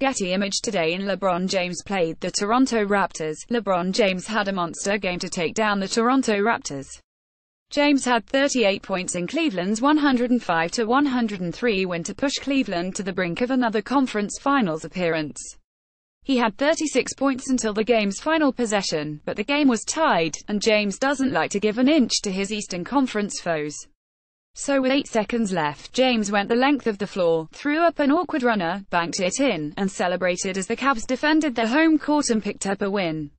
Getty Image today in LeBron James played the Toronto Raptors. LeBron James had a monster game to take down the Toronto Raptors. James had 38 points in Cleveland's 105-103 win to push Cleveland to the brink of another conference finals appearance. He had 36 points until the game's final possession, but the game was tied, and James doesn't like to give an inch to his Eastern Conference foes. So with 8 seconds left, James went the length of the floor, threw up an awkward runner, banked it in, and celebrated as the Cavs defended their home court and picked up a win.